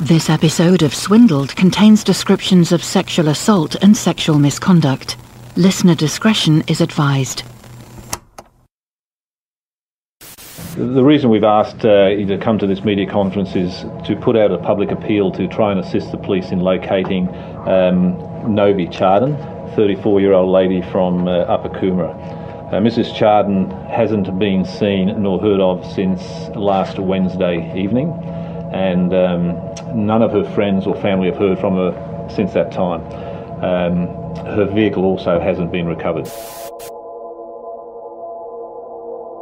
This episode of Swindled contains descriptions of sexual assault and sexual misconduct. Listener discretion is advised. The reason we've asked uh, you to come to this media conference is to put out a public appeal to try and assist the police in locating um, Novy Chardon, 34 year old lady from uh, Upper Coomera. Uh, Mrs. Chardon hasn't been seen nor heard of since last Wednesday evening, and um, none of her friends or family have heard from her since that time. Um, her vehicle also hasn't been recovered.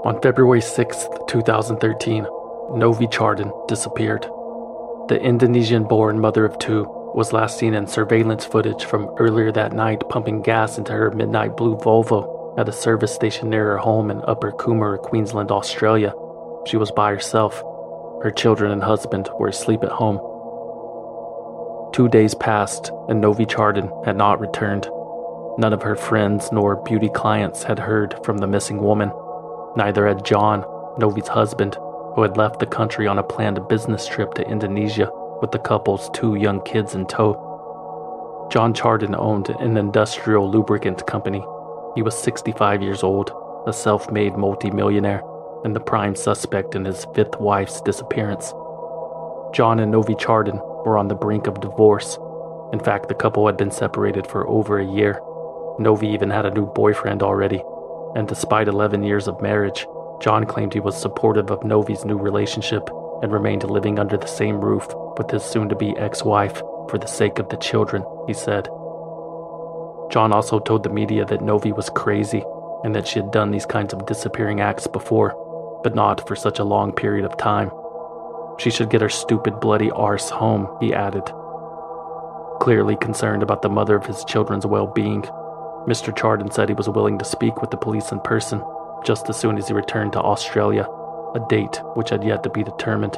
On February 6, 2013, Novy Chardon disappeared. The Indonesian born mother of two was last seen in surveillance footage from earlier that night pumping gas into her midnight blue Volvo at a service station near her home in Upper Coomera, Queensland, Australia. She was by herself. Her children and husband were asleep at home. Two days passed, and Novy Chardon had not returned. None of her friends nor beauty clients had heard from the missing woman. Neither had John, Novy's husband, who had left the country on a planned business trip to Indonesia with the couple's two young kids in tow. John Chardon owned an industrial lubricant company. He was 65 years old, a self made multimillionaire, and the prime suspect in his fifth wife's disappearance. John and Novy Chardon were on the brink of divorce. In fact, the couple had been separated for over a year. Novy even had a new boyfriend already, and despite 11 years of marriage, John claimed he was supportive of Novy's new relationship and remained living under the same roof with his soon to be ex wife for the sake of the children, he said. John also told the media that Novy was crazy and that she had done these kinds of disappearing acts before, but not for such a long period of time. She should get her stupid bloody arse home, he added. Clearly concerned about the mother of his children's well being, Mr. Chardon said he was willing to speak with the police in person just as soon as he returned to Australia, a date which had yet to be determined.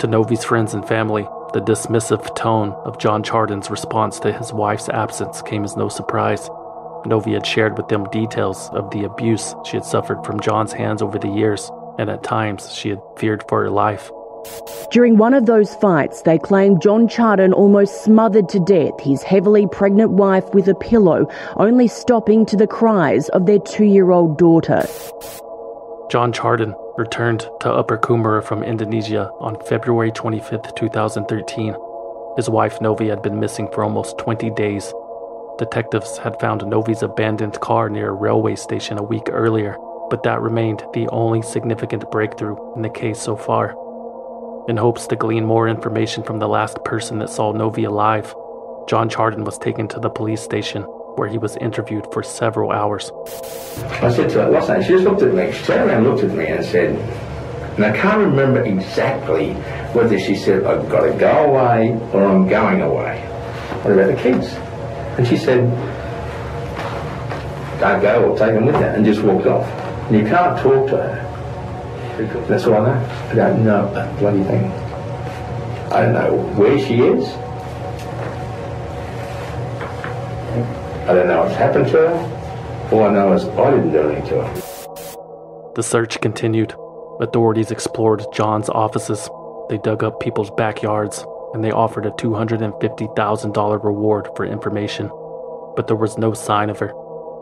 To Novy's friends and family, the dismissive tone of John Chardon's response to his wife's absence came as no surprise. Novy had shared with them details of the abuse she had suffered from John's hands over the years, and at times she had feared for her life. During one of those fights, they claimed John Chardon almost smothered to death his heavily pregnant wife with a pillow, only stopping to the cries of their two year old daughter. John Chardon returned to Upper Coomera from Indonesia on February 25, 2013. His wife Novy had been missing for almost 20 days. Detectives had found Novy's abandoned car near a railway station a week earlier, but that remained the only significant breakthrough in the case so far. In hopes to glean more information from the last person that saw Novy alive, John Chardon was taken to the police station where he was interviewed for several hours. I said to her, what's that? She just looked at me. She turned around and looked at me and said, and I can't remember exactly whether she said, I've got to go away or I'm going away. What about the kids? And she said, don't go or take them with you, and just walked off. And you can't talk to her. That's all I know. I don't know a bloody thing. I don't know where she is. I don't know what's happened to her. All I know is I didn't do anything to her. The search continued. Authorities explored John's offices. They dug up people's backyards and they offered a $250,000 reward for information. But there was no sign of her.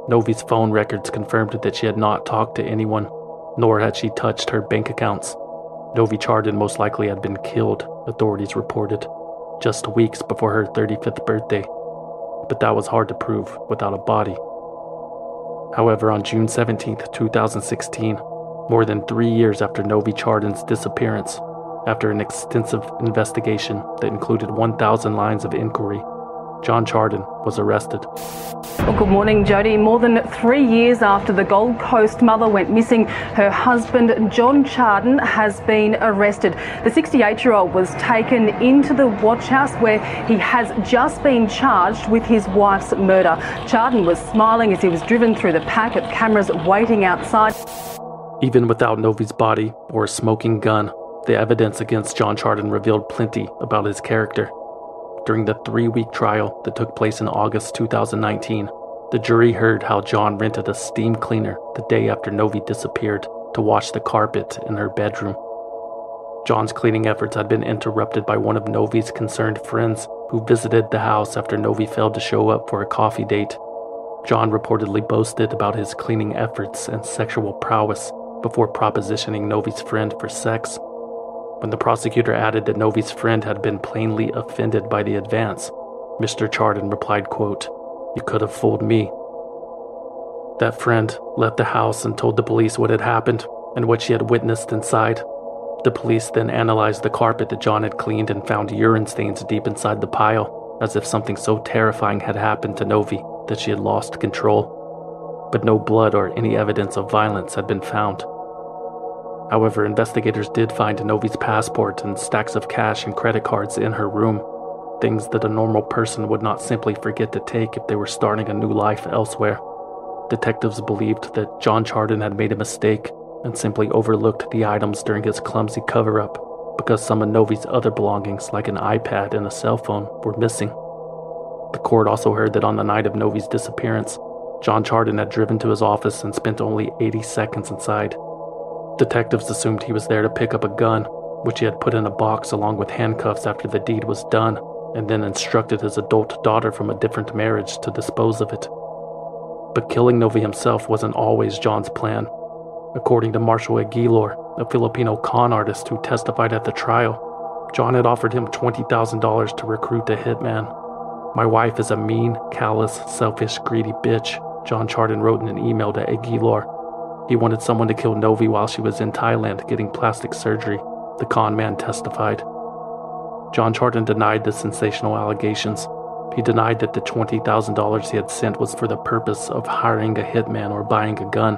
Novy's phone records confirmed that she had not talked to anyone, nor had she touched her bank accounts. Novy Chardon most likely had been killed, authorities reported, just weeks before her 35th birthday but that was hard to prove without a body. However, on June 17, 2016, more than three years after Novy Chardon's disappearance, after an extensive investigation that included 1,000 lines of inquiry, John Chardon was arrested. Well, good morning, Jody. More than three years after the Gold Coast mother went missing, her husband, John Chardon, has been arrested. The 68 year old was taken into the watch house where he has just been charged with his wife's murder. Chardon was smiling as he was driven through the pack of cameras waiting outside. Even without Novy's body or a smoking gun, the evidence against John Chardon revealed plenty about his character. During the three week trial that took place in August 2019, the jury heard how John rented a steam cleaner the day after Novy disappeared to wash the carpet in her bedroom. John's cleaning efforts had been interrupted by one of Novy's concerned friends who visited the house after Novy failed to show up for a coffee date. John reportedly boasted about his cleaning efforts and sexual prowess before propositioning Novy's friend for sex. When the prosecutor added that Novy's friend had been plainly offended by the advance, Mr. Chardon replied, quote, You could have fooled me. That friend left the house and told the police what had happened and what she had witnessed inside. The police then analyzed the carpet that John had cleaned and found urine stains deep inside the pile, as if something so terrifying had happened to Novy that she had lost control. But no blood or any evidence of violence had been found. However, investigators did find Novy's passport and stacks of cash and credit cards in her room, things that a normal person would not simply forget to take if they were starting a new life elsewhere. Detectives believed that John Chardon had made a mistake and simply overlooked the items during his clumsy cover up because some of Novy's other belongings, like an iPad and a cell phone, were missing. The court also heard that on the night of Novy's disappearance, John Chardon had driven to his office and spent only 80 seconds inside. Detectives assumed he was there to pick up a gun, which he had put in a box along with handcuffs after the deed was done, and then instructed his adult daughter from a different marriage to dispose of it. But killing Novy himself wasn't always John's plan. According to Marshall Aguilar, a Filipino con artist who testified at the trial, John had offered him $20,000 to recruit a hitman. My wife is a mean, callous, selfish, greedy bitch, John Chardon wrote in an email to Aguilar. He wanted someone to kill Novy while she was in Thailand getting plastic surgery, the con man testified. John Chardon denied the sensational allegations. He denied that the $20,000 he had sent was for the purpose of hiring a hitman or buying a gun.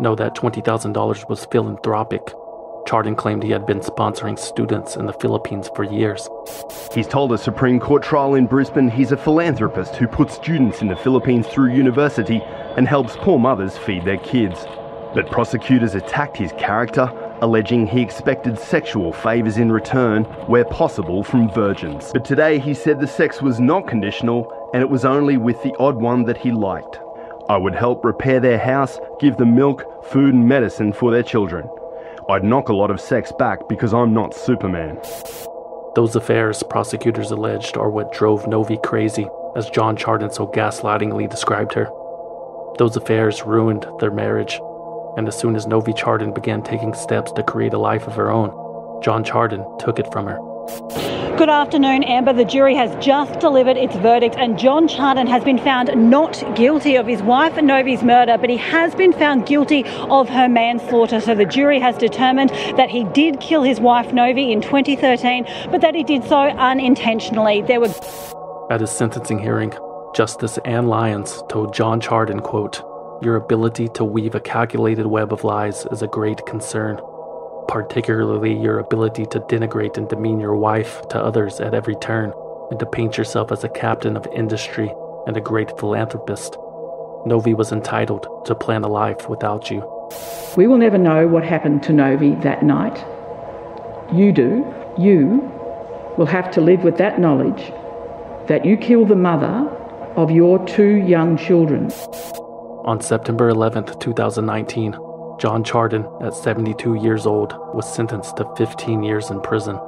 No, that $20,000 was philanthropic. Chardon claimed he had been sponsoring students in the Philippines for years. He's told a Supreme Court trial in Brisbane he's a philanthropist who puts students in the Philippines through university and helps poor mothers feed their kids. But prosecutors attacked his character, alleging he expected sexual favours in return, where possible from virgins. But today he said the sex was not conditional and it was only with the odd one that he liked. I would help repair their house, give them milk, food, and medicine for their children. I'd knock a lot of sex back because I'm not Superman. Those affairs, prosecutors alleged, are what drove Novy crazy, as John Chardon so gaslightingly described her. Those affairs ruined their marriage, and as soon as Novy Chardon began taking steps to create a life of her own, John Chardon took it from her. Good afternoon, Amber. The jury has just delivered its verdict, and John Chardon has been found not guilty of his wife Novy's murder, but he has been found guilty of her manslaughter. So the jury has determined that he did kill his wife Novy in 2013, but that he did so unintentionally. There were. At his sentencing hearing, Justice Anne Lyons told John Chardon, quote, Your ability to weave a calculated web of lies is a great concern particularly your ability to denigrate and demean your wife to others at every turn, and to paint yourself as a captain of industry and a great philanthropist. Novy was entitled to plan a life without you. We will never know what happened to Novy that night. You do. You will have to live with that knowledge that you killed the mother of your two young children. On September 11, 2019, John Chardon, at 72 years old, was sentenced to 15 years in prison.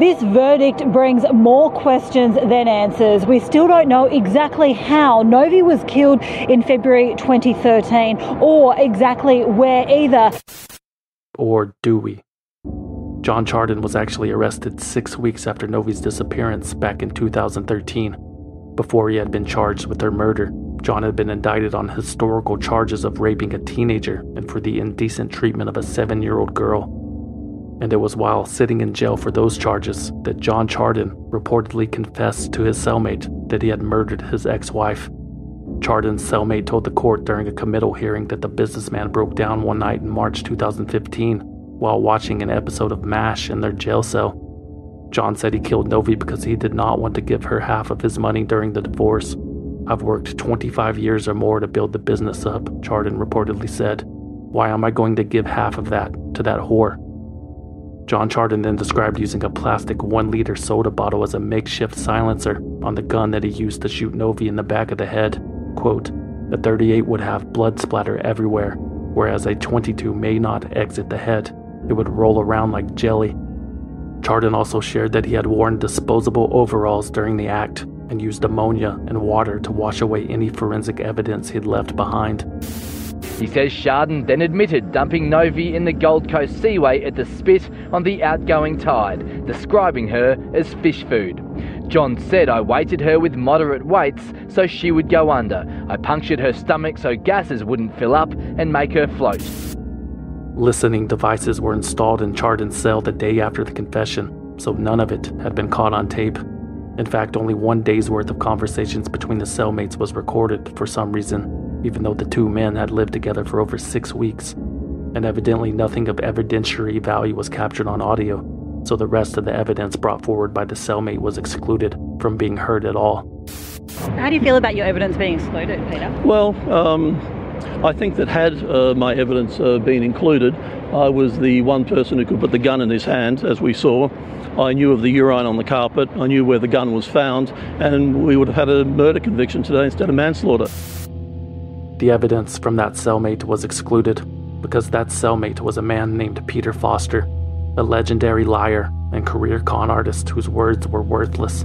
This verdict brings more questions than answers. We still don't know exactly how Novy was killed in February 2013 or exactly where either. Or do we? John Chardon was actually arrested six weeks after Novy's disappearance back in 2013, before he had been charged with her murder. John had been indicted on historical charges of raping a teenager and for the indecent treatment of a seven year old girl. And it was while sitting in jail for those charges that John Chardon reportedly confessed to his cellmate that he had murdered his ex wife. Chardon's cellmate told the court during a committal hearing that the businessman broke down one night in March 2015 while watching an episode of MASH in their jail cell. John said he killed Novy because he did not want to give her half of his money during the divorce. I've worked 25 years or more to build the business up, Chardon reportedly said. Why am I going to give half of that to that whore? John Chardon then described using a plastic one liter soda bottle as a makeshift silencer on the gun that he used to shoot Novy in the back of the head. Quote, a 38 would have blood splatter everywhere, whereas a 22 may not exit the head. It would roll around like jelly. Chardon also shared that he had worn disposable overalls during the act and used ammonia and water to wash away any forensic evidence he'd left behind. He says Chardon then admitted dumping Novy in the Gold Coast Seaway at the spit on the outgoing tide, describing her as fish food. John said I weighted her with moderate weights so she would go under. I punctured her stomach so gases wouldn't fill up and make her float. Listening devices were installed in Chardon's cell the day after the confession, so none of it had been caught on tape. In fact, only one day's worth of conversations between the cellmates was recorded for some reason even though the two men had lived together for over six weeks, and evidently nothing of evidentiary value was captured on audio, so the rest of the evidence brought forward by the cellmate was excluded from being heard at all. How do you feel about your evidence being excluded, Peter? Well, um, I think that had uh, my evidence uh, been included, I was the one person who could put the gun in his hand, as we saw. I knew of the urine on the carpet, I knew where the gun was found, and we would have had a murder conviction today instead of manslaughter. The evidence from that cellmate was excluded because that cellmate was a man named Peter Foster, a legendary liar and career con artist whose words were worthless.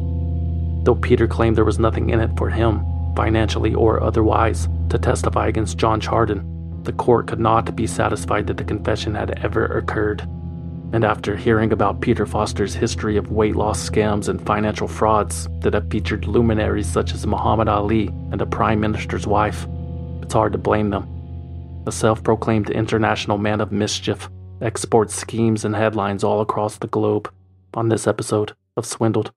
Though Peter claimed there was nothing in it for him, financially or otherwise, to testify against John Chardon, the court could not be satisfied that the confession had ever occurred. And after hearing about Peter Foster's history of weight loss scams and financial frauds that have featured luminaries such as Muhammad Ali and a prime minister's wife, it's hard to blame them. The self proclaimed international man of mischief exports schemes and headlines all across the globe on this episode of Swindled.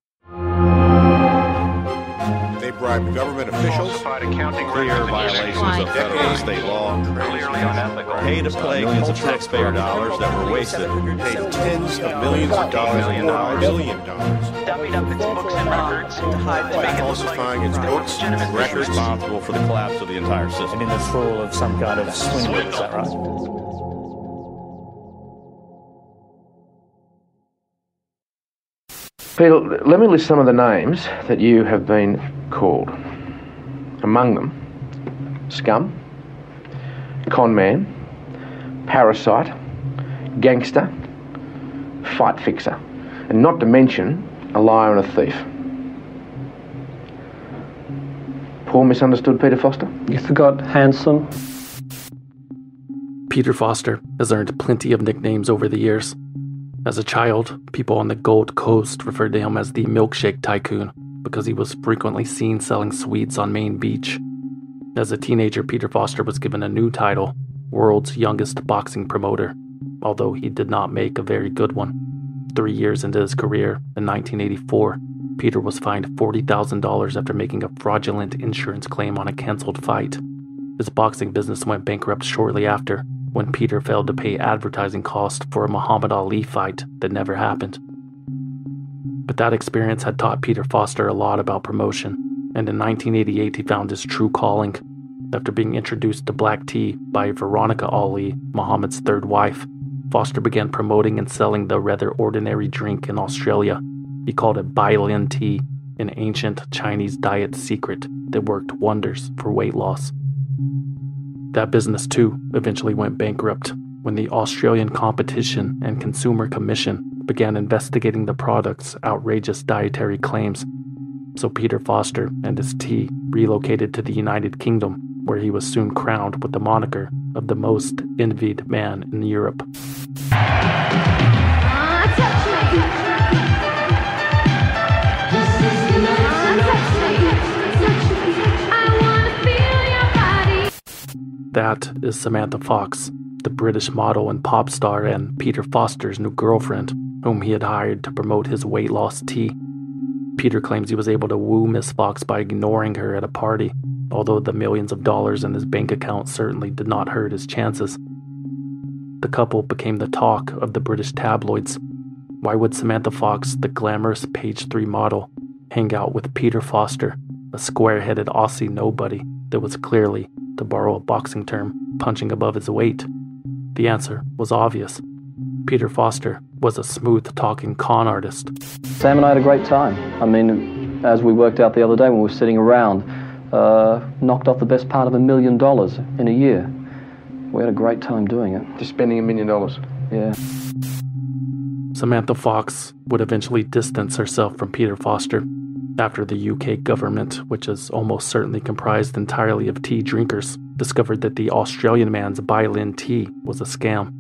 They bribed government officials, clear violations of federal and state law, clearly unethical. pay to play millions of taxpayer dollars that were wasted, paid tens of millions of dollars, million dollars, billion dollars, dummied up its books and records, by falsifying its books and records, responsible for the collapse of the entire system. And in the thrall of some kind of swindle, is that right? Peter, let me list some of the names that you have been called. Among them, scum, conman, parasite, gangster, fight fixer, and not to mention a liar and a thief. Poor misunderstood Peter Foster? You forgot handsome. Peter Foster has earned plenty of nicknames over the years. As a child, people on the Gold Coast referred to him as the milkshake tycoon because he was frequently seen selling sweets on Main Beach. As a teenager, Peter Foster was given a new title, World's Youngest Boxing Promoter, although he did not make a very good one. Three years into his career, in 1984, Peter was fined $40,000 after making a fraudulent insurance claim on a canceled fight. His boxing business went bankrupt shortly after, when Peter failed to pay advertising costs for a Muhammad Ali fight that never happened. But that experience had taught Peter Foster a lot about promotion, and in 1988 he found his true calling. After being introduced to black tea by Veronica Ali, Muhammad's third wife, Foster began promoting and selling the rather ordinary drink in Australia. He called it Bai Lin tea, an ancient Chinese diet secret that worked wonders for weight loss. That business, too, eventually went bankrupt when the Australian Competition and Consumer Commission began investigating the product's outrageous dietary claims. So Peter Foster and his tea relocated to the United Kingdom, where he was soon crowned with the moniker of the most envied man in Europe. That is Samantha Fox, the British model and pop star, and Peter Foster's new girlfriend, whom he had hired to promote his weight loss tea. Peter claims he was able to woo Miss Fox by ignoring her at a party, although the millions of dollars in his bank account certainly did not hurt his chances. The couple became the talk of the British tabloids. Why would Samantha Fox, the glamorous page 3 model, hang out with Peter Foster, a square headed Aussie nobody that was clearly to borrow a boxing term, punching above his weight? The answer was obvious. Peter Foster was a smooth talking con artist. Sam and I had a great time. I mean, as we worked out the other day when we were sitting around, uh, knocked off the best part of a million dollars in a year. We had a great time doing it. Just spending a million dollars? Yeah. Samantha Fox would eventually distance herself from Peter Foster after the UK government, which is almost certainly comprised entirely of tea drinkers, discovered that the Australian man's Bai Lin tea was a scam.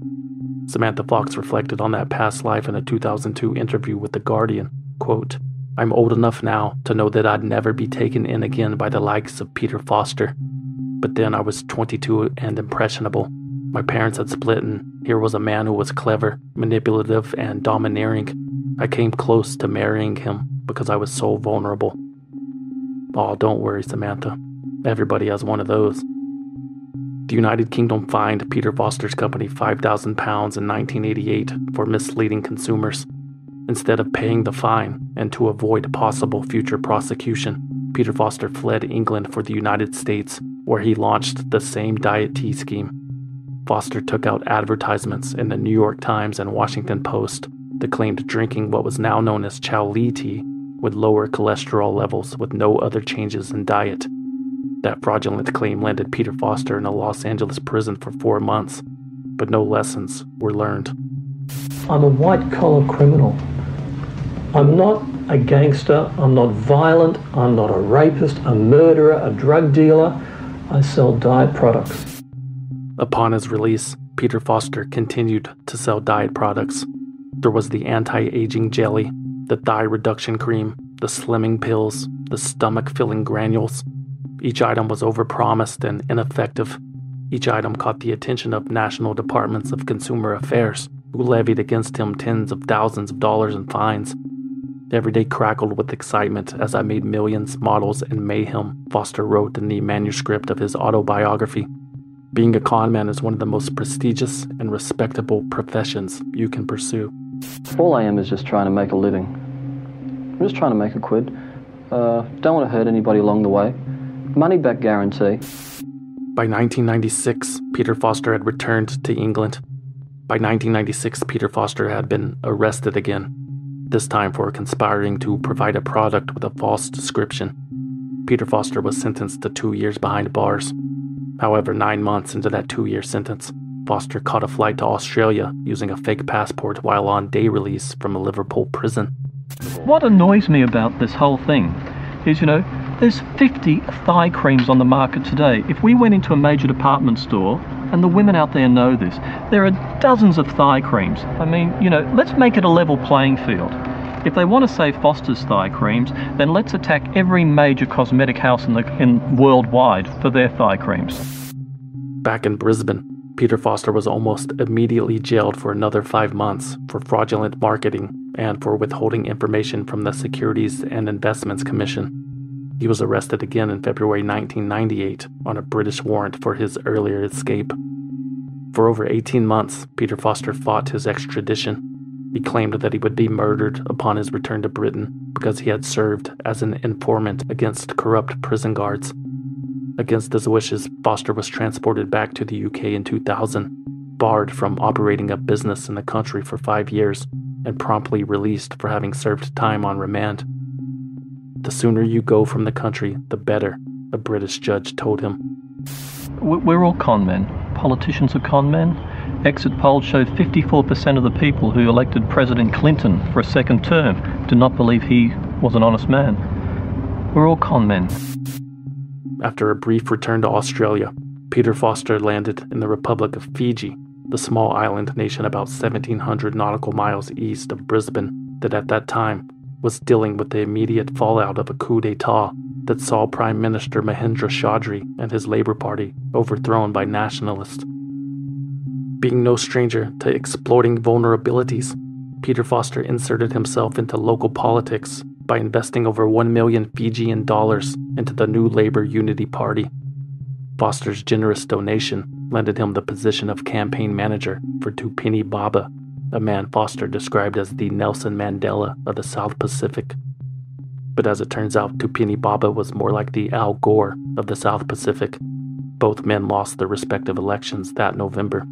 Samantha Fox reflected on that past life in a 2002 interview with The Guardian. Quote, I'm old enough now to know that I'd never be taken in again by the likes of Peter Foster. But then I was 22 and impressionable. My parents had split, and here was a man who was clever, manipulative, and domineering. I came close to marrying him because I was so vulnerable. Oh, don't worry, Samantha. Everybody has one of those. The United Kingdom fined Peter Foster's company £5,000 in 1988 for misleading consumers. Instead of paying the fine and to avoid possible future prosecution, Peter Foster fled England for the United States, where he launched the same diet tea scheme. Foster took out advertisements in the New York Times and Washington Post that claimed drinking what was now known as Chow Li tea would lower cholesterol levels with no other changes in diet. That fraudulent claim landed Peter Foster in a Los Angeles prison for four months, but no lessons were learned. I'm a white collar criminal. I'm not a gangster, I'm not violent, I'm not a rapist, a murderer, a drug dealer. I sell diet products. Upon his release, Peter Foster continued to sell diet products. There was the anti aging jelly, the thigh reduction cream, the slimming pills, the stomach filling granules. Each item was overpromised and ineffective. Each item caught the attention of national departments of consumer affairs, who levied against him tens of thousands of dollars in fines. Every day crackled with excitement as I made millions, models, and mayhem, Foster wrote in the manuscript of his autobiography. Being a conman is one of the most prestigious and respectable professions you can pursue. All I am is just trying to make a living. I'm just trying to make a quid. Uh, don't want to hurt anybody along the way. Money back guarantee. By 1996, Peter Foster had returned to England. By 1996, Peter Foster had been arrested again, this time for conspiring to provide a product with a false description. Peter Foster was sentenced to two years behind bars. However, nine months into that two year sentence, Foster caught a flight to Australia using a fake passport while on day release from a Liverpool prison. What annoys me about this whole thing is, you know, there's 50 thigh creams on the market today. If we went into a major department store, and the women out there know this, there are dozens of thigh creams. I mean, you know, let's make it a level playing field. If they want to say Foster's thigh creams, then let's attack every major cosmetic house in the in worldwide for their thigh creams. Back in Brisbane, Peter Foster was almost immediately jailed for another five months for fraudulent marketing and for withholding information from the Securities and Investments Commission. He was arrested again in February 1998 on a British warrant for his earlier escape. For over 18 months, Peter Foster fought his extradition. He claimed that he would be murdered upon his return to Britain because he had served as an informant against corrupt prison guards. Against his wishes, Foster was transported back to the UK in 2000, barred from operating a business in the country for five years, and promptly released for having served time on remand. The sooner you go from the country, the better, a British judge told him. We're all con men. Politicians are con men. Exit polls showed 54% of the people who elected President Clinton for a second term did not believe he was an honest man. We're all con men. After a brief return to Australia, Peter Foster landed in the Republic of Fiji, the small island nation about 1,700 nautical miles east of Brisbane that at that time was dealing with the immediate fallout of a coup d'etat that saw Prime Minister Mahendra Chaudhry and his Labour Party overthrown by nationalists. Being no stranger to exploiting vulnerabilities, Peter Foster inserted himself into local politics by investing over 1 million Fijian dollars into the new Labour Unity Party. Foster's generous donation landed him the position of campaign manager for Tupeni Baba a man Foster described as the Nelson Mandela of the South Pacific. But as it turns out, Tupeni Baba was more like the Al Gore of the South Pacific. Both men lost their respective elections that November.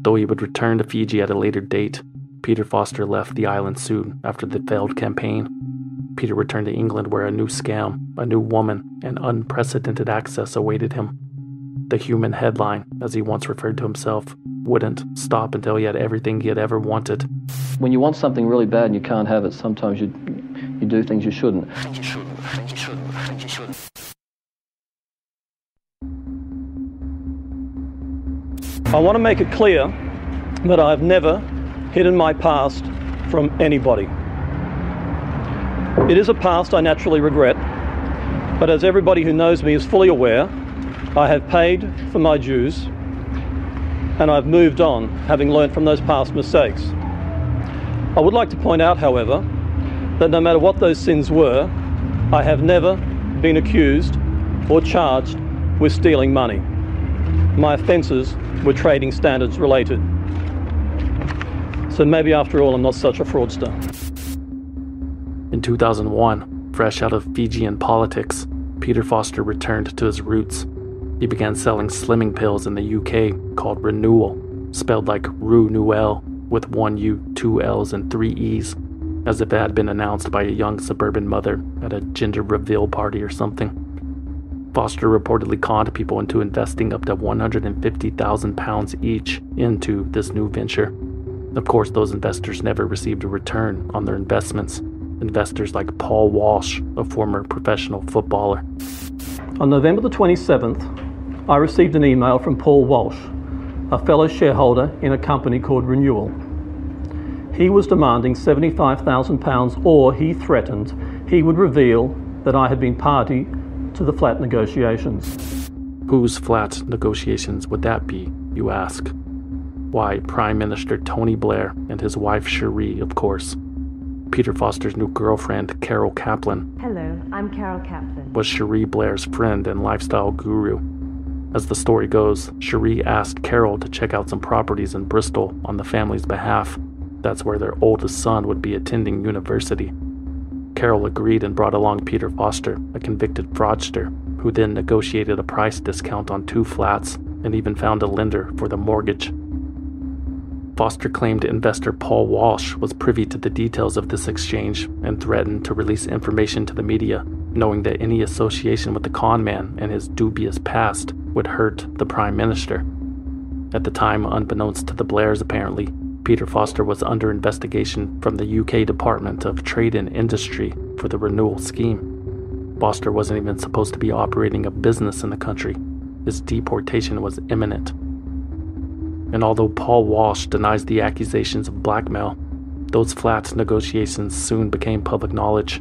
Though he would return to Fiji at a later date, Peter Foster left the island soon after the failed campaign. Peter returned to England where a new scam, a new woman, and unprecedented access awaited him. The human headline, as he once referred to himself, wouldn't stop until he had everything he had ever wanted. When you want something really bad and you can't have it, sometimes you, you do things you shouldn't. I want to make it clear that I've never hidden my past from anybody. It is a past I naturally regret, but as everybody who knows me is fully aware, I have paid for my dues and I've moved on, having learnt from those past mistakes. I would like to point out, however, that no matter what those sins were, I have never been accused or charged with stealing money. My offences were trading standards related. So maybe after all, I'm not such a fraudster. In 2001, fresh out of Fijian politics, Peter Foster returned to his roots. He began selling slimming pills in the UK called Renuelle, spelled like Rue Nouvelle, with one U, two L's, and three E's, as if it had been announced by a young suburban mother at a gender reveal party or something. Foster reportedly conned people into investing up to 150,000 pounds each into this new venture. Of course, those investors never received a return on their investments. Investors like Paul Walsh, a former professional footballer. On November the 27th, I received an email from Paul Walsh, a fellow shareholder in a company called Renuelle. He was demanding £75,000 or he threatened he would reveal that I had been party to the flat negotiations. Whose flat negotiations would that be, you ask? Why, Prime Minister Tony Blair and his wife Cherie, of course. Peter Foster's new girlfriend, Carole Caplin. Hello, I'm Carole Caplin. Was Cherie Blair's friend and lifestyle guru. As the story goes, Cherie asked Carole to check out some properties in Bristol on the family's behalf. That's where their oldest son would be attending university. Carole agreed and brought along Peter Foster, a convicted fraudster, who then negotiated a price discount on two flats and even found a lender for the mortgage. Foster claimed investor Paul Walsh was privy to the details of this exchange and threatened to release information to the media, knowing that any association with the con man and his dubious past would hurt the Prime Minister. At the time, unbeknownst to the Blairs apparently, Peter Foster was under investigation from the UK Department of Trade and Industry for the Renuelle scheme. Foster wasn't even supposed to be operating a business in the country. His deportation was imminent. And although Paul Walsh denies the accusations of blackmail, those flat negotiations soon became public knowledge.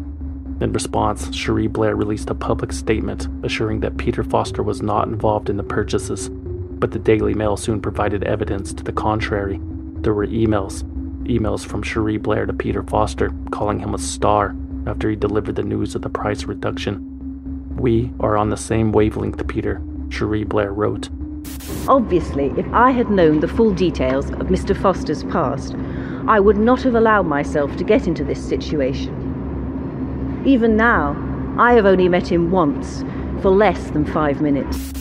In response, Cherie Blair released a public statement assuring that Peter Foster was not involved in the purchases, but the Daily Mail soon provided evidence to the contrary. There were emails, emails from Cherie Blair to Peter Foster calling him a star after he delivered the news of the price reduction. We are on the same wavelength, Peter, Cherie Blair wrote. Obviously, if I had known the full details of Mr. Foster's past, I would not have allowed myself to get into this situation. Even now, I have only met him once, for less than five minutes.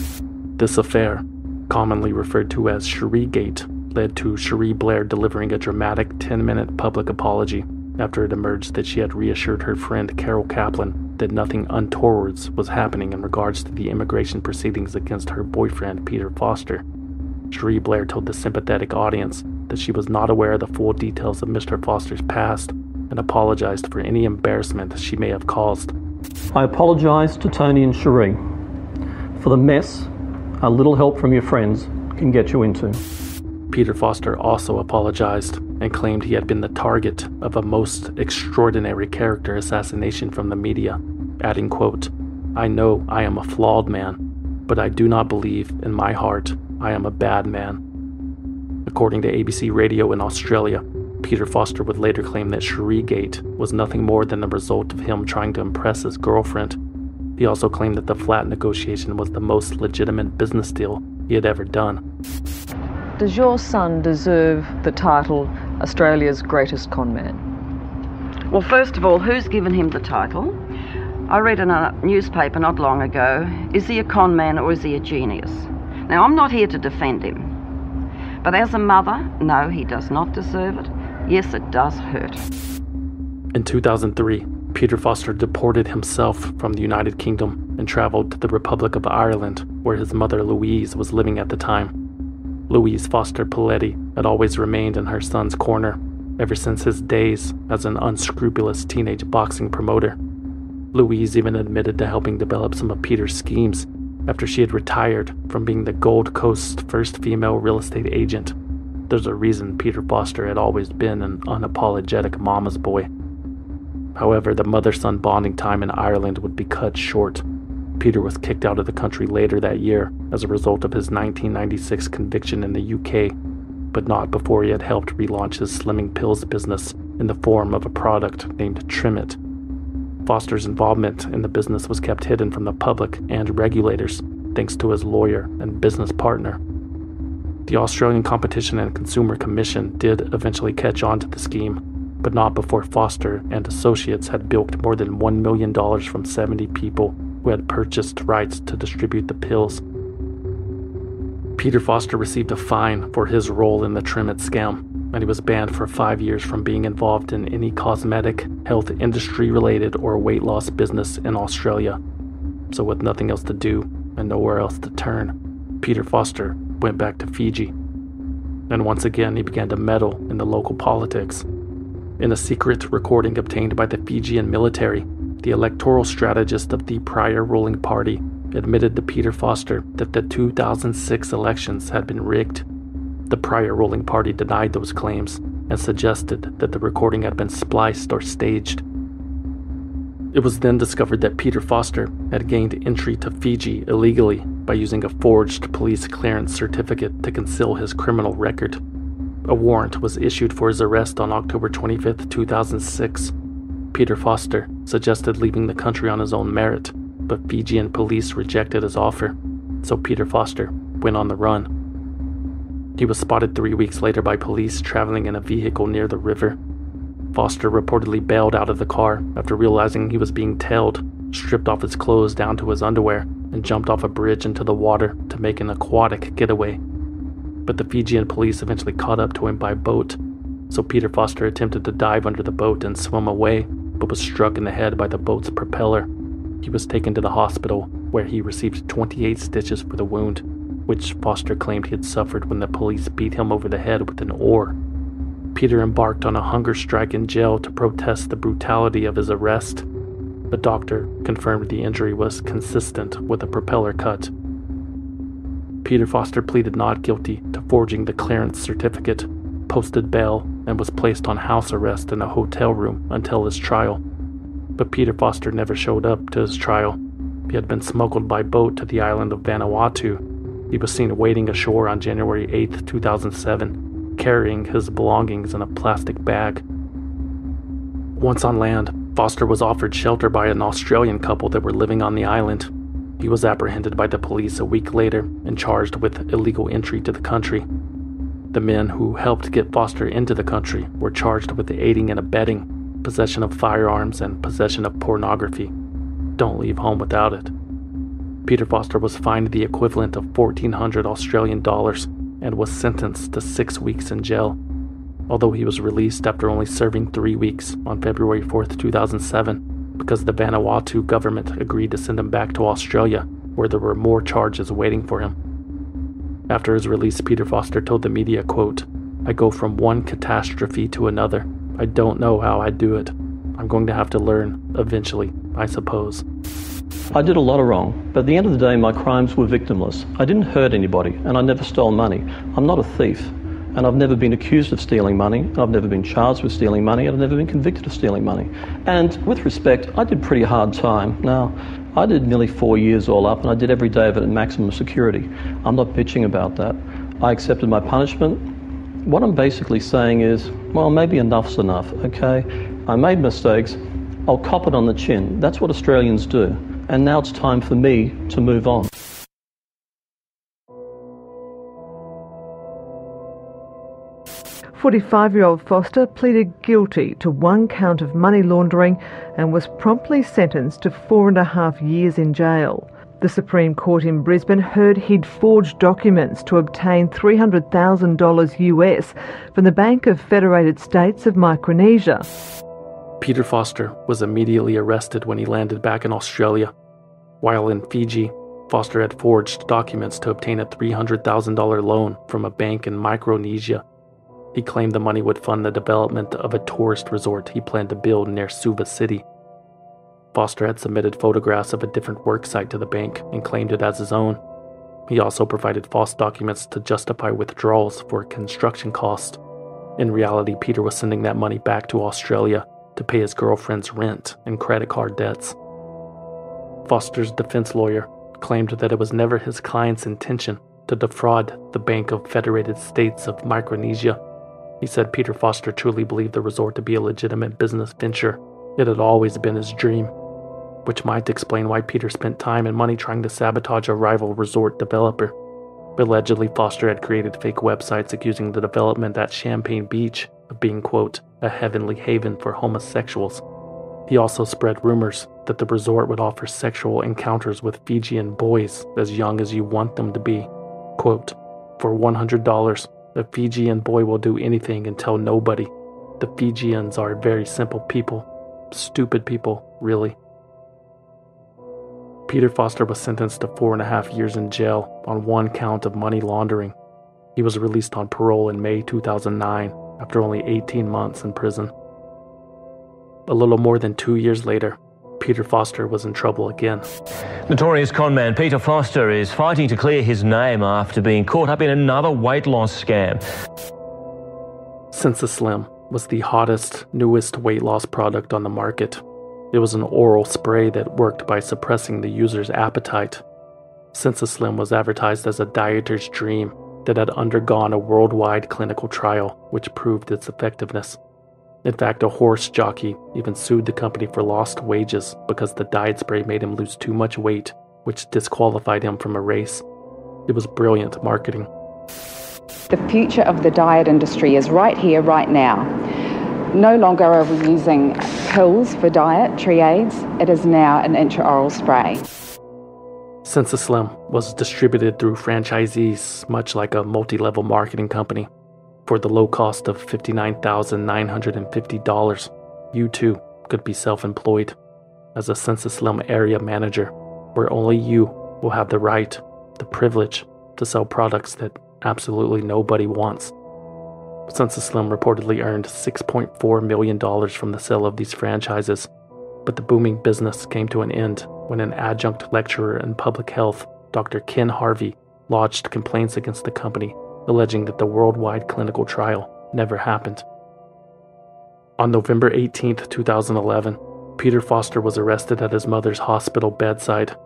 This affair, commonly referred to as Cherie Gate, led to Cherie Blair delivering a dramatic 10 minute public apology after it emerged that she had reassured her friend Carole Caplin that nothing untowards was happening in regards to the immigration proceedings against her boyfriend Peter Foster. Cherie Blair told the sympathetic audience that she was not aware of the full details of Mr. Foster's past and apologized for any embarrassment she may have caused. I apologize to Tony and Cherie for the mess a little help from your friends can get you into. Peter Foster also apologized and claimed he had been the target of a most extraordinary character assassination from the media, adding, quote, I know I am a flawed man, but I do not believe in my heart I am a bad man. According to ABC Radio in Australia, Peter Foster would later claim that Cherie Gate was nothing more than the result of him trying to impress his girlfriend. He also claimed that the flat negotiation was the most legitimate business deal he had ever done. Does your son deserve the title Australia's greatest con man? Well, first of all, who's given him the title? I read in a newspaper not long ago is he a con man or is he a genius? Now, I'm not here to defend him. But as a mother, no, he does not deserve it. Yes, it does hurt. In 2003, Peter Foster deported himself from the United Kingdom and traveled to the Republic of Ireland, where his mother Louise was living at the time. Louise Foster Paletti had always remained in her son's corner ever since his days as an unscrupulous teenage boxing promoter. Louise even admitted to helping develop some of Peter's schemes after she had retired from being the Gold Coast's first female real estate agent. There's a reason Peter Foster had always been an unapologetic mama's boy. However, the mother son bonding time in Ireland would be cut short. Peter was kicked out of the country later that year as a result of his 1996 conviction in the UK, but not before he had helped relaunch his slimming pills business in the form of a product named Trimit. Foster's involvement in the business was kept hidden from the public and regulators thanks to his lawyer and business partner. The Australian Competition and Consumer Commission did eventually catch on to the scheme, but not before Foster and associates had bilked more than $1 million from 70 people who had purchased rights to distribute the pills. Peter Foster received a fine for his role in the Trimit scam and he was banned for five years from being involved in any cosmetic, health industry related, or weight loss business in Australia. So, with nothing else to do and nowhere else to turn, Peter Foster went back to Fiji. And once again, he began to meddle in the local politics. In a secret recording obtained by the Fijian military, the electoral strategist of the prior ruling party admitted to Peter Foster that the 2006 elections had been rigged the prior ruling party denied those claims and suggested that the recording had been spliced or staged. It was then discovered that Peter Foster had gained entry to Fiji illegally by using a forged police clearance certificate to conceal his criminal record. A warrant was issued for his arrest on October 25, 2006. Peter Foster suggested leaving the country on his own merit, but Fijian police rejected his offer, so Peter Foster went on the run. He was spotted three weeks later by police traveling in a vehicle near the river. Foster reportedly bailed out of the car after realizing he was being tailed, stripped off his clothes down to his underwear, and jumped off a bridge into the water to make an aquatic getaway. But the Fijian police eventually caught up to him by boat, so Peter Foster attempted to dive under the boat and swim away, but was struck in the head by the boat's propeller. He was taken to the hospital, where he received 28 stitches for the wound which Foster claimed he had suffered when the police beat him over the head with an oar. Peter embarked on a hunger strike in jail to protest the brutality of his arrest. The doctor confirmed the injury was consistent with a propeller cut. Peter Foster pleaded not guilty to forging the clearance certificate, posted bail, and was placed on house arrest in a hotel room until his trial. But Peter Foster never showed up to his trial. He had been smuggled by boat to the island of Vanuatu he was seen wading ashore on January 8, 2007, carrying his belongings in a plastic bag. Once on land, Foster was offered shelter by an Australian couple that were living on the island. He was apprehended by the police a week later and charged with illegal entry to the country. The men who helped get Foster into the country were charged with aiding and abetting, possession of firearms, and possession of pornography. Don't leave home without it. Peter Foster was fined the equivalent of 1400 Australian dollars and was sentenced to six weeks in jail. Although he was released after only serving three weeks on February 4, 2007, because the Vanuatu government agreed to send him back to Australia, where there were more charges waiting for him. After his release, Peter Foster told the media, quote, I go from one catastrophe to another. I don't know how I do it. I'm going to have to learn, eventually, I suppose. I did a lot of wrong, but at the end of the day, my crimes were victimless. I didn't hurt anybody, and I never stole money. I'm not a thief, and I've never been accused of stealing money, I've never been charged with stealing money, and I've never been convicted of stealing money. And with respect, I did pretty hard time. Now, I did nearly four years all up, and I did every day of it at maximum security. I'm not bitching about that. I accepted my punishment. What I'm basically saying is, well, maybe enough's enough, okay? I made mistakes. I'll cop it on the chin. That's what Australians do and now it's time for me to move on. Forty-five-year-old Foster pleaded guilty to one count of money laundering and was promptly sentenced to four and a half years in jail. The Supreme Court in Brisbane heard he'd forged documents to obtain $300,000 US from the Bank of Federated States of Micronesia. Peter Foster was immediately arrested when he landed back in Australia. While in Fiji, Foster had forged documents to obtain a $300,000 loan from a bank in Micronesia. He claimed the money would fund the development of a tourist resort he planned to build near Suva City. Foster had submitted photographs of a different worksite to the bank and claimed it as his own. He also provided false documents to justify withdrawals for construction costs. In reality, Peter was sending that money back to Australia to pay his girlfriend's rent and credit card debts. Foster's defense lawyer claimed that it was never his client's intention to defraud the Bank of Federated States of Micronesia. He said Peter Foster truly believed the resort to be a legitimate business venture. It had always been his dream, which might explain why Peter spent time and money trying to sabotage a rival resort developer. Allegedly, Foster had created fake websites accusing the development at Champagne Beach of being, quote, a heavenly haven for homosexuals. He also spread rumors that the resort would offer sexual encounters with Fijian boys as young as you want them to be. Quote, For $100, a Fijian boy will do anything and tell nobody. The Fijians are very simple people. Stupid people, really. Peter Foster was sentenced to four and a half years in jail on one count of money laundering. He was released on parole in May 2009 after only 18 months in prison. A little more than two years later, Peter Foster was in trouble again. Notorious conman Peter Foster is fighting to clear his name after being caught up in another weight loss scam. SensaSlim was the hottest, newest weight loss product on the market. It was an oral spray that worked by suppressing the user's appetite. SensaSlim was advertised as a dieter's dream that had undergone a worldwide clinical trial which proved its effectiveness. In fact, a horse jockey even sued the company for lost wages because the diet spray made him lose too much weight, which disqualified him from a race. It was brilliant marketing. The future of the diet industry is right here, right now. No longer are we using pills for dietary aids, it is now an intraoral spray. SensaSlim was distributed through franchisees, much like a multi level marketing company. For the low cost of $59,950, you too could be self employed as a SensaSlim area manager, where only you will have the right, the privilege to sell products that absolutely nobody wants. SensaSlim reportedly earned $6.4 million from the sale of these franchises, but the booming business came to an end when an adjunct lecturer in public health, Dr. Ken Harvey, lodged complaints against the company alleging that the worldwide clinical trial never happened. On November 18, 2011, Peter Foster was arrested at his mother's hospital bedside.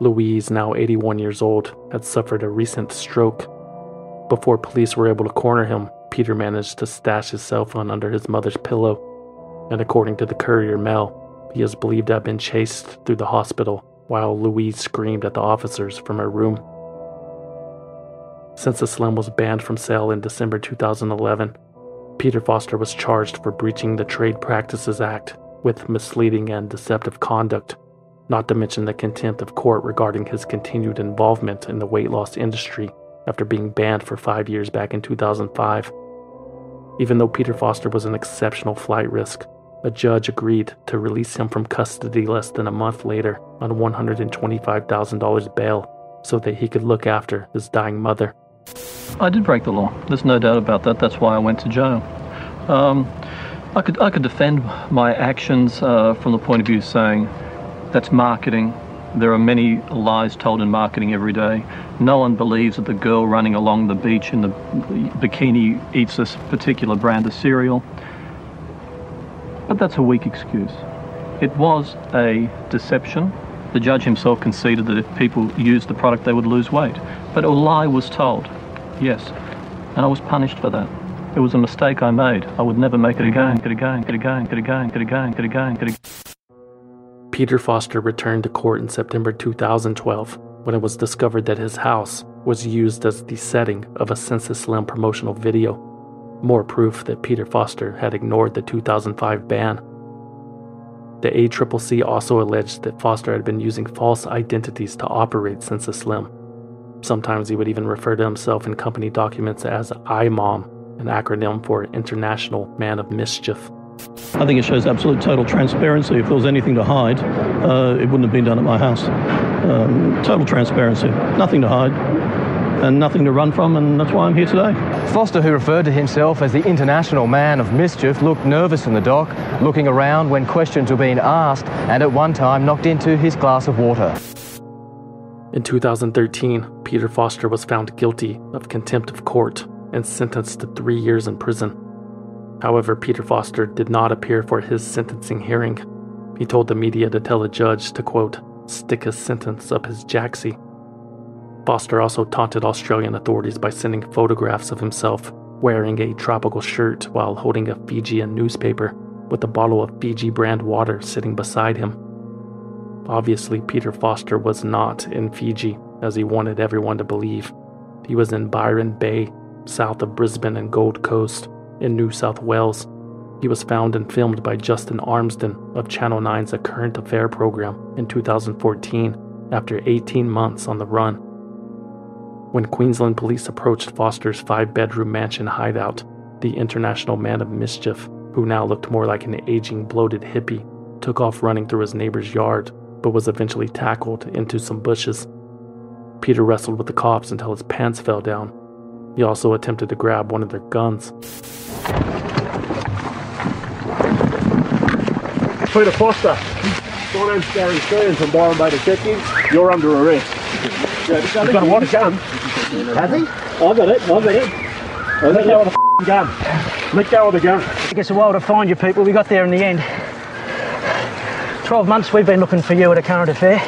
Louise, now 81 years old, had suffered a recent stroke. Before police were able to corner him, Peter managed to stash his cell phone under his mother's pillow, and according to the Courier Mail, he is believed to have been chased through the hospital while Louise screamed at the officers from her room. SensaSlim was banned from sale in December 2011. Peter Foster was charged for breaching the Trade Practices Act with misleading and deceptive conduct, not to mention the contempt of court regarding his continued involvement in the weight loss industry after being banned for five years back in 2005. Even though Peter Foster was an exceptional flight risk, a judge agreed to release him from custody less than a month later on $125,000 bail so that he could look after his dying mother. I did break the law. There's no doubt about that. That's why I went to jail. Um, I could I could defend my actions uh, from the point of view of saying that's marketing. There are many lies told in marketing every day. No one believes that the girl running along the beach in the bikini eats this particular brand of cereal. But that's a weak excuse. It was a deception. The judge himself conceded that if people used the product, they would lose weight. But a lie was told, yes. And I was punished for that. It was a mistake I made. I would never make it again, get again, get again, get again, get again, get again, get again. Peter Foster returned to court in September 2012 when it was discovered that his house was used as the setting of a SensaSlim promotional video. More proof that Peter Foster had ignored the 2005 ban. The ACCC also alleged that Foster had been using false identities to operate SensaSlim Sometimes he would even refer to himself in company documents as IMOM, an acronym for International Man of Mischief. I think it shows absolute total transparency. If there was anything to hide, uh, it wouldn't have been done at my house. Um, total transparency, nothing to hide and nothing to run from, and that's why I'm here today. Foster, who referred to himself as the international man of mischief, looked nervous in the dock, looking around when questions were being asked, and at one time knocked into his glass of water. In 2013, Peter Foster was found guilty of contempt of court and sentenced to three years in prison. However, Peter Foster did not appear for his sentencing hearing. He told the media to tell the judge to, quote, stick his sentence up his jacksie Foster also taunted Australian authorities by sending photographs of himself wearing a tropical shirt while holding a Fijian newspaper with a bottle of Fiji brand water sitting beside him. Obviously, Peter Foster was not in Fiji, as he wanted everyone to believe. He was in Byron Bay, south of Brisbane and Gold Coast, in New South Wales. He was found and filmed by Justin Armsden of Channel 9's A Current Affair program in 2014 after 18 months on the run. When Queensland police approached Foster's five bedroom mansion hideout, the international man of mischief, who now looked more like an aging, bloated hippie, took off running through his neighbor's yard, but was eventually tackled into some bushes. Peter wrestled with the cops until his pants fell down. He also attempted to grab one of their guns. Peter Foster, my name's Gary Stearns from Byron Bay Detectives. You're under arrest. You've got a what? gun? Has he? I got it, I got it. Let go of the gun. Let go of the gun. It gets a while to find you people. We got there in the end. 12 months we've been looking for you at a current affair.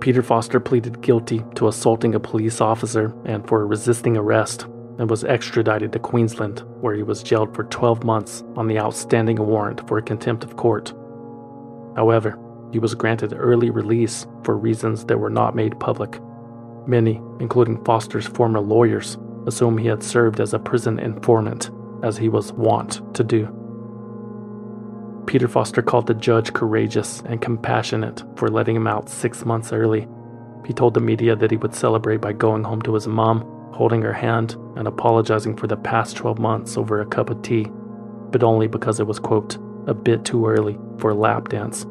Peter Foster pleaded guilty to assaulting a police officer and for resisting arrest and was extradited to Queensland, where he was jailed for 12 months on the outstanding warrant for contempt of court. However, he was granted early release for reasons that were not made public. Many, including Foster's former lawyers, assume he had served as a prison informant, as he was wont to do. Peter Foster called the judge courageous and compassionate for letting him out six months early. He told the media that he would celebrate by going home to his mom, holding her hand, and apologizing for the past 12 months over a cup of tea, but only because it was, quote, a bit too early for a lap dance.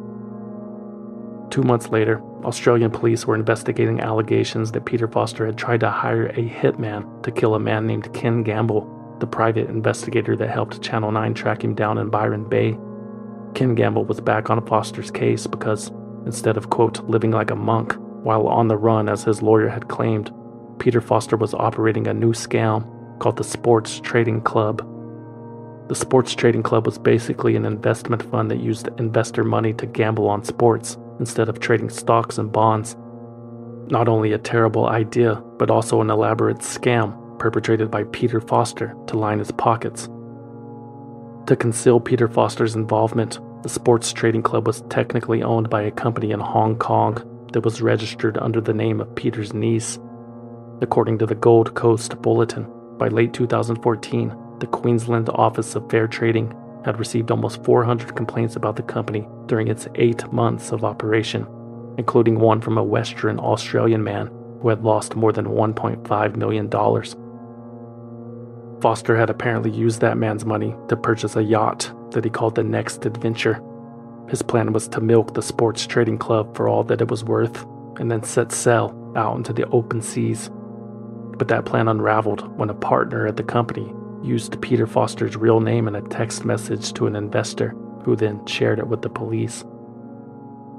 Two months later, Australian police were investigating allegations that Peter Foster had tried to hire a hitman to kill a man named Ken Gamble, the private investigator that helped Channel 9 track him down in Byron Bay. Ken Gamble was back on Foster's case because, instead of, quote, living like a monk while on the run as his lawyer had claimed, Peter Foster was operating a new scam called the Sports Trading Club. The Sports Trading Club was basically an investment fund that used investor money to gamble on sports instead of trading stocks and bonds. Not only a terrible idea, but also an elaborate scam perpetrated by Peter Foster to line his pockets. To conceal Peter Foster's involvement, the sports trading club was technically owned by a company in Hong Kong that was registered under the name of Peter's niece. According to the Gold Coast Bulletin, by late 2014, the Queensland Office of Fair Trading had received almost 400 complaints about the company during its eight months of operation, including one from a Western Australian man who had lost more than $1.5 million. Foster had apparently used that man's money to purchase a yacht that he called the Next Adventure. His plan was to milk the sports trading club for all that it was worth and then set sail out into the open seas. But that plan unraveled when a partner at the company used Peter Foster's real name in a text message to an investor, who then shared it with the police.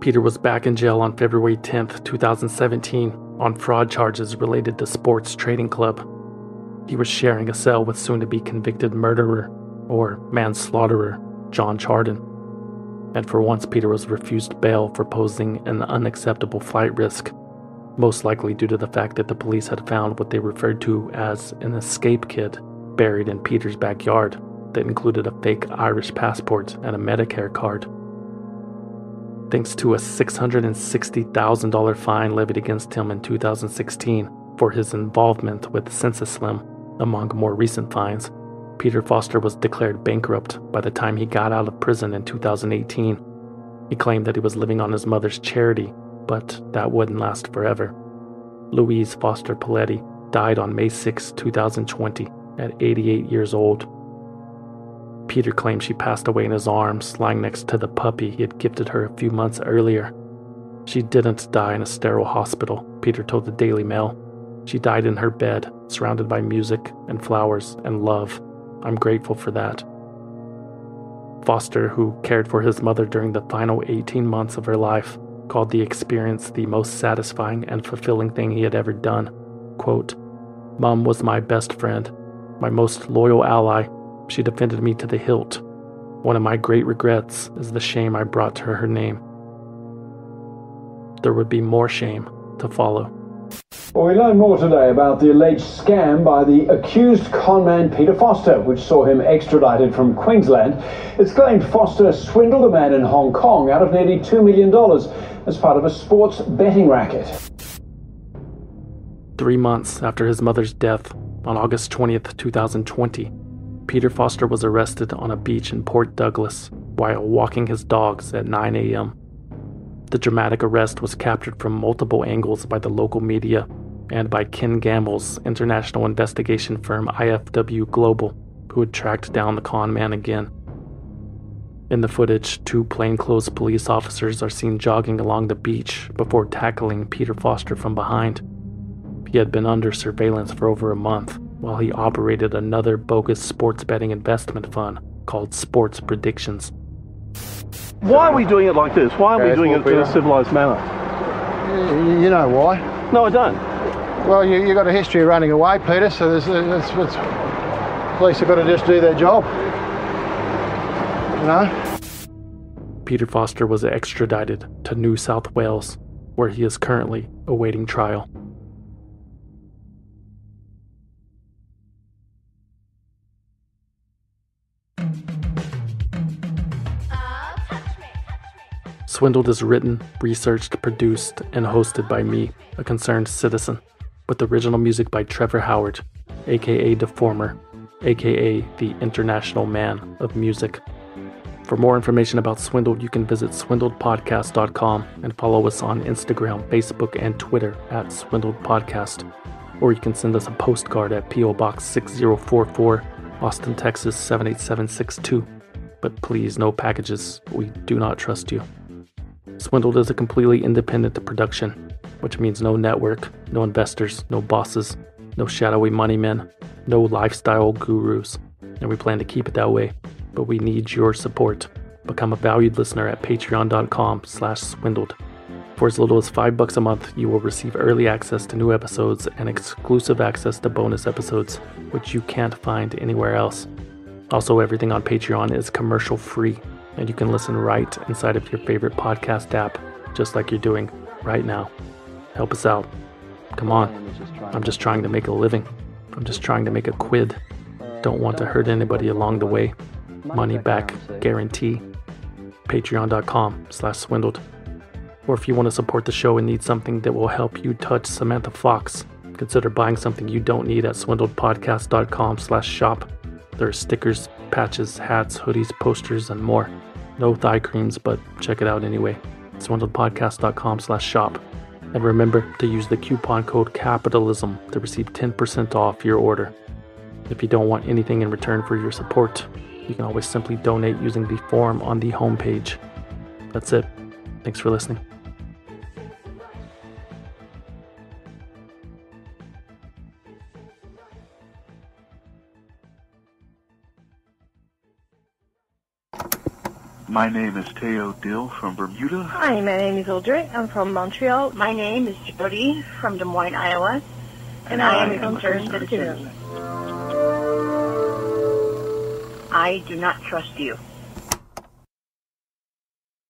Peter was back in jail on February 10, 2017, on fraud charges related to Sports Trading Club. He was sharing a cell with soon to be convicted murderer, or manslaughterer, John Chardon. And for once, Peter was refused bail for posing an unacceptable flight risk, most likely due to the fact that the police had found what they referred to as an escape kit buried in Peter's backyard that included a fake Irish passport and a Medicare card. Thanks to a $660,000 fine levied against him in 2016 for his involvement with SensaSlim, among more recent fines, Peter Foster was declared bankrupt by the time he got out of prison in 2018. He claimed that he was living on his mother's charity, but that wouldn't last forever. Louise Foster Paletti died on May 6, 2020, at 88 years old. Peter claimed she passed away in his arms, lying next to the puppy he had gifted her a few months earlier. She didn't die in a sterile hospital, Peter told the Daily Mail. She died in her bed, surrounded by music and flowers and love. I'm grateful for that. Foster, who cared for his mother during the final 18 months of her life, called the experience the most satisfying and fulfilling thing he had ever done. Quote, Mom was my best friend, my most loyal ally. She defended me to the hilt. One of my great regrets is the shame I brought to her name. There would be more shame to follow. Well, we learn more today about the alleged scam by the accused conman Peter Foster, which saw him extradited from Queensland. It's claimed Foster swindled a man in Hong Kong out of nearly $2 million as part of a sports betting racket. Three months after his mother's death, on August 20th, 2020, Peter Foster was arrested on a beach in Port Douglas while walking his dogs at 9 a.m. The dramatic arrest was captured from multiple angles by the local media and by Ken Gamble's international investigation firm IFW Global, who had tracked down the con man again. In the footage, two plainclothes police officers are seen jogging along the beach before tackling Peter Foster from behind. He had been under surveillance for over a month while he operated another bogus sports betting investment fund called Sports Predictions. Why are we doing it like this? Why are we doing it in a civilised manner? You know why? No, I don't. Well, you, you've got a history of running away, Peter, so there's, uh, there's, there's, police have got to just do their job. You know? Peter Foster was extradited to New South Wales, where he is currently awaiting trial. Swindled is written, researched, produced, and hosted by me, a concerned citizen, with original music by Trevor Howard, aka Deformr, aka the International Man of Music. For more information about Swindled, you can visit swindledpodcast.com and follow us on Instagram, Facebook, and Twitter at Swindled Podcast. Or you can send us a postcard at P.O. Box 6044, Austin, Texas 78762. But please, no packages. We do not trust you. Swindled is a completely independent production, which means no network, no investors, no bosses, no shadowy money men, no lifestyle gurus, and we plan to keep it that way. But we need your support. Become a valued listener at patreon.com slash swindled. For as little as five bucks a month, you will receive early access to new episodes and exclusive access to bonus episodes, which you can't find anywhere else. Also, everything on Patreon is commercial free, and you can listen right inside of your favorite podcast app, just like you're doing right now. Help us out. Come on. I'm just trying to make a living. I'm just trying to make a quid. Don't want to hurt anybody along the way. Money back guarantee. Patreon.com slash swindled. Or if you want to support the show and need something that will help you touch Samantha Fox, consider buying something you don't need at swindledpodcast.com slash shop. There are stickers, patches, hats, hoodies, posters, and more. No thigh creams, but check it out anyway. Swindledpodcast.com slash shop. And remember to use the coupon code CAPITALISM to receive 10% off your order. If you don't want anything in return for your support, you can always simply donate using the form on the homepage. That's it. Thanks for listening. My name is Teo Dill from Bermuda. Hi, my name is Audrey. I'm from Montreal. My name is Jody from Des Moines, Iowa. And, I am a concerned citizen. I do not trust you.